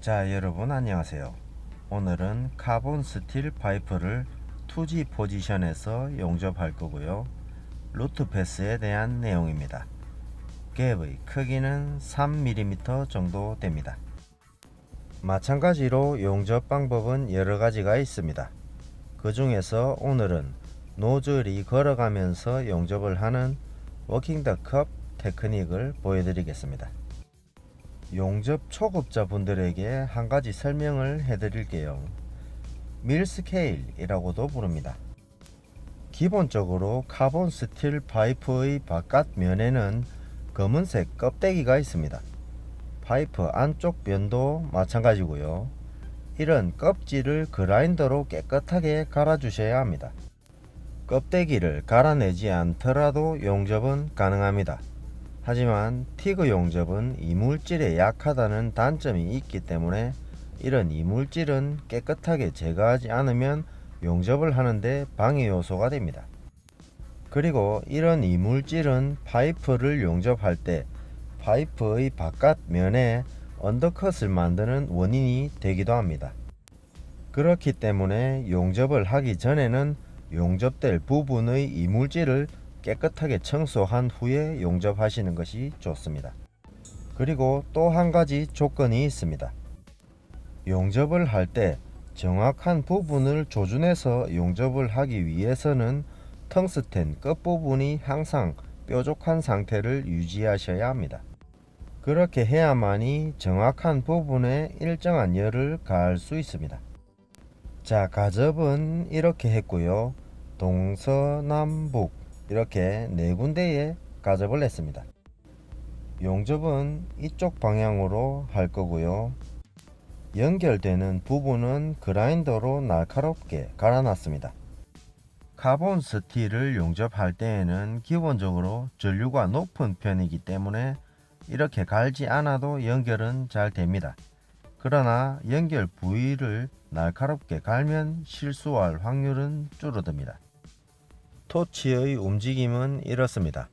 자 여러분 안녕하세요. 오늘은 carbon steel 파이프를 2G 포지션에서 용접할 거고요. root pass에 대한 내용입니다. 갭의 크기는 3mm 정도 됩니다. 마찬가지로 용접 방법은 여러가지가 있습니다. 그 중에서 오늘은 노즐이 걸어가면서 용접을 하는 walking the cup 테크닉을 보여드리겠습니다 용접 초급자 분들에게 한 가지 설명을 해드릴게요. mill scale이라고도 부릅니다. 기본적으로 carbon steel 파이프의 바깥 면에는 검은색 껍데기가 있습니다. 파이프 안쪽 면도 마찬가지고요. 이런 껍질을 그라인더로 깨끗하게 갈아주셔야 합니다. 껍데기를 갈아내지 않더라도 용접은 가능합니다. 하지만 티그 용접은 이물질에 약하다는 단점이 있기 때문에 이런 이물질은 깨끗하게 제거하지 않으면 용접을 하는데 방해 요소가 됩니다. 그리고 이런 이물질은 파이프를 용접할 때 파이프의 바깥 면에 언더컷을 만드는 원인이 되기도 합니다. 그렇기 때문에 용접을 하기 전에는 용접될 부분의 이물질을 깨끗하게 청소한 후에 용접하시는 것이 좋습니다. 그리고 또 한 가지 조건이 있습니다. 용접을 할 때 정확한 부분을 조준해서 용접을 하기 위해서는 텅스텐 끝부분이 항상 뾰족한 상태를 유지하셔야 합니다. 그렇게 해야만이 정확한 부분에 일정한 열을 가할 수 있습니다. 자, 가접은 이렇게 했고요. 동서남북 이렇게 네 군데에 가접을 했습니다. 용접은 이쪽 방향으로 할 거고요. 연결되는 부분은 그라인더로 날카롭게 갈아놨습니다. carbon steel을 용접할 때에는 기본적으로 전류가 높은 편이기 때문에 이렇게 갈지 않아도 연결은 잘 됩니다. 그러나 연결 부위를 날카롭게 갈면 실수할 확률은 줄어듭니다. 토치의 움직임은 이렇습니다.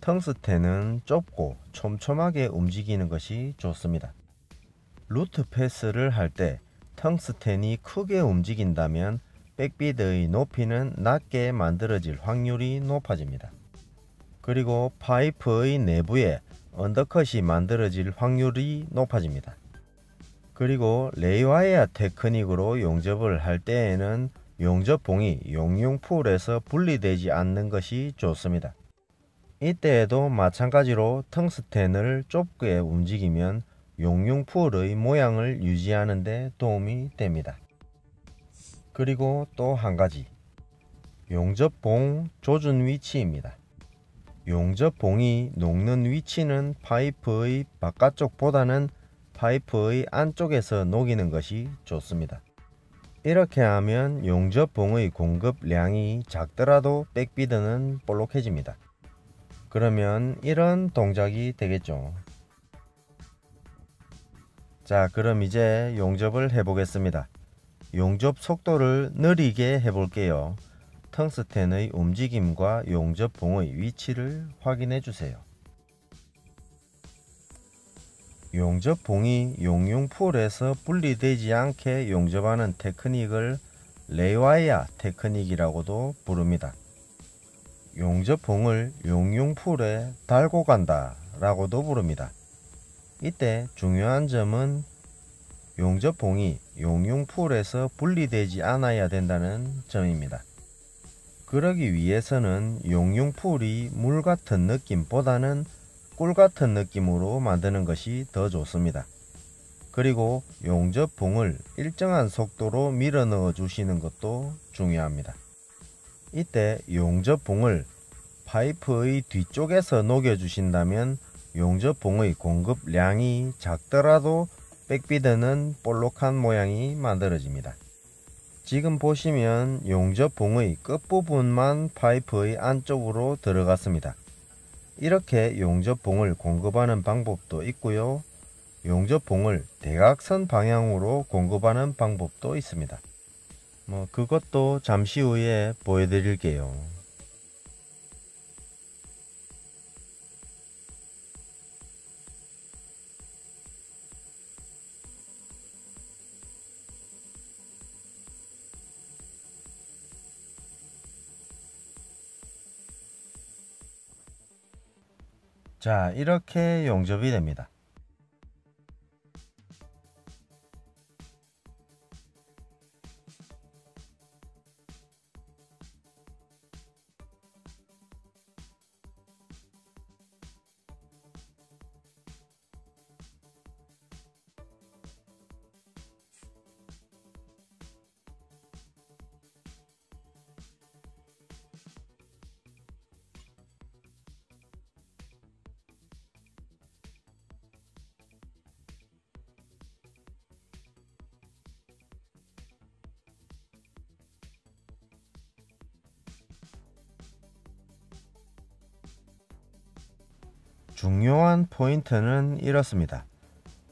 텅스텐은 좁고 촘촘하게 움직이는 것이 좋습니다. 루트 패스를 할 때 텅스텐이 크게 움직인다면 백비드의 높이는 낮게 만들어질 확률이 높아집니다. 그리고 파이프의 내부에 언더컷이 만들어질 확률이 높아집니다. 그리고 lay wire 테크닉으로 용접을 할 때에는 용접봉이 용융풀에서 분리되지 않는 것이 좋습니다. 이때에도 마찬가지로 텅스텐을 좁게 움직이면 용융풀의 모양을 유지하는 데 도움이 됩니다. 그리고 또 한 가지 용접봉 조준 위치입니다. 용접봉이 녹는 위치는 파이프의 바깥쪽보다는 파이프의 안쪽에서 녹이는 것이 좋습니다. 이렇게 하면 용접봉의 공급량이 작더라도 백비드는 볼록해집니다. 그러면 이런 동작이 되겠죠. 자 그럼 이제 용접을 해보겠습니다. 용접 속도를 느리게 해볼게요. 텅스텐의 움직임과 용접봉의 위치를 확인해 주세요. 용접봉이 용융풀에서 분리되지 않게 용접하는 테크닉을 레와이아 테크닉이라고도 부릅니다. 용접봉을 용융풀에 달고 간다 라고도 부릅니다. 이때 중요한 점은 용접봉이 용융풀에서 분리되지 않아야 된다는 점입니다. 그러기 위해서는 용융풀이 물 같은 느낌보다는 꿀 같은 느낌으로 만드는 것이 더 좋습니다. 그리고 용접봉을 일정한 속도로 밀어 넣어 주시는 것도 중요합니다. 이때 용접봉을 파이프의 뒤쪽에서 녹여 주신다면 용접봉의 공급량이 작더라도 백비드는 볼록한 모양이 만들어집니다. 지금 보시면 용접봉의 끝부분만 파이프의 안쪽으로 들어갔습니다. 이렇게 용접봉을 공급하는 방법도 있고요. 용접봉을 대각선 방향으로 공급하는 방법도 있습니다. 뭐 그것도 잠시 후에 보여드릴게요. 자 이렇게 용접이 됩니다. 중요한 포인트는 이렇습니다.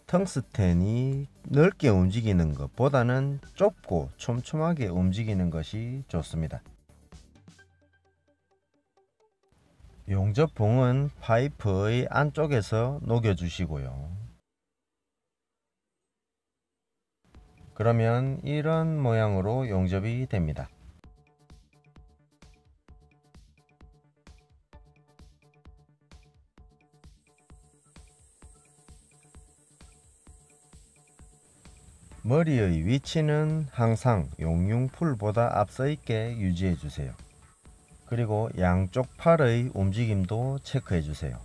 텅스텐이 넓게 움직이는 것보다는 좁고 촘촘하게 움직이는 것이 좋습니다. 용접봉은 파이프의 안쪽에서 녹여주시고요. 그러면 이런 모양으로 용접이 됩니다. 머리의 위치는 항상 용융풀보다 앞서 있게 유지해 주세요. 그리고 양쪽 팔의 움직임도 체크해 주세요.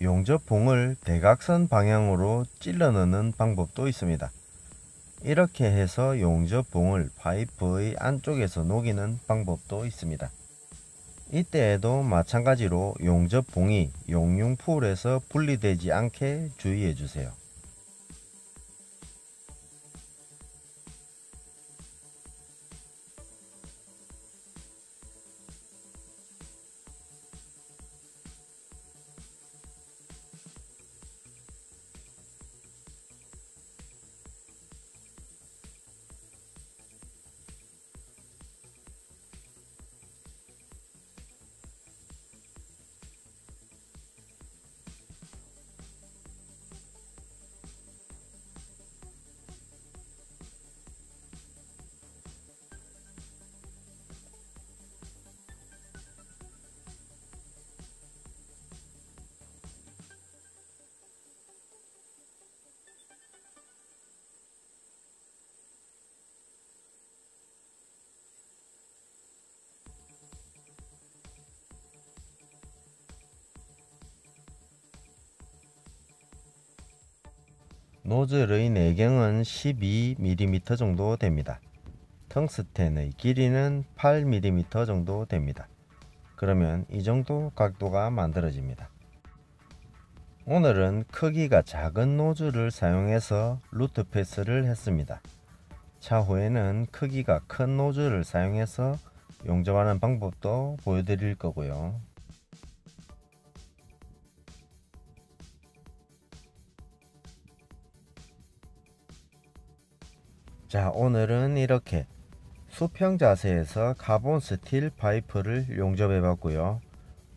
용접봉을 대각선 방향으로 찔러 넣는 방법도 있습니다. 이렇게 해서 용접봉을 파이프의 안쪽에서 녹이는 방법도 있습니다. 이때에도 마찬가지로 용접봉이 용융풀에서 분리되지 않게 주의해 주세요. 노즐의 내경은 12mm 정도 됩니다. 텅스텐의 길이는 8mm 정도 됩니다. 그러면 이 정도 각도가 만들어집니다. 오늘은 크기가 작은 노즐을 사용해서 루트 패스를 했습니다. 차후에는 크기가 큰 노즐을 사용해서 용접하는 방법도 보여드릴 거고요. 자 오늘은 이렇게 수평 자세에서 carbon steel 파이프를 용접해 봤고요.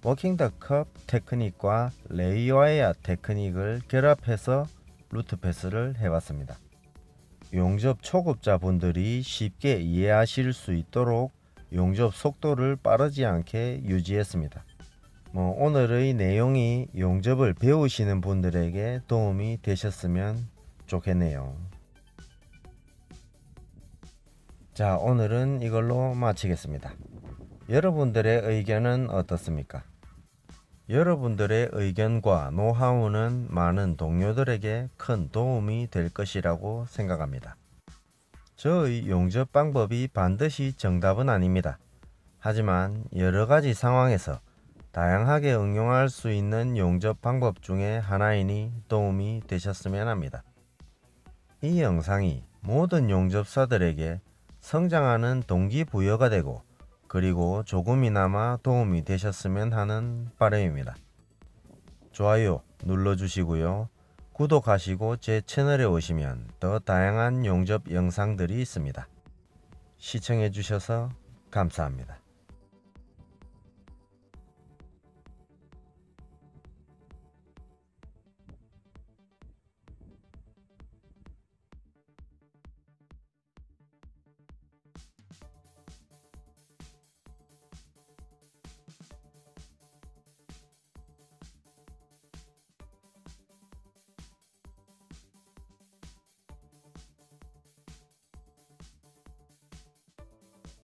walking the cup 테크닉과 lay wire 테크닉을 결합해서 root pass를 해봤습니다. 용접 초급자 분들이 쉽게 이해하실 수 있도록 용접 속도를 빠르지 않게 유지했습니다. 뭐 오늘의 내용이 용접을 배우시는 분들에게 도움이 되셨으면 좋겠네요. 자, 오늘은 이걸로 마치겠습니다. 여러분들의 의견은 어떻습니까? 여러분들의 의견과 노하우는 많은 동료들에게 큰 도움이 될 것이라고 생각합니다. 저의 용접 방법이 반드시 정답은 아닙니다. 하지만 여러 가지 상황에서 다양하게 응용할 수 있는 용접 방법 중에 하나이니 도움이 되셨으면 합니다. 이 영상이 모든 용접사들에게 성장하는 동기부여가 되고 그리고 조금이나마 도움이 되셨으면 하는 바람입니다. 좋아요 눌러주시고요. 구독하시고 제 채널에 오시면 더 다양한 용접 영상들이 있습니다. 시청해주셔서 감사합니다.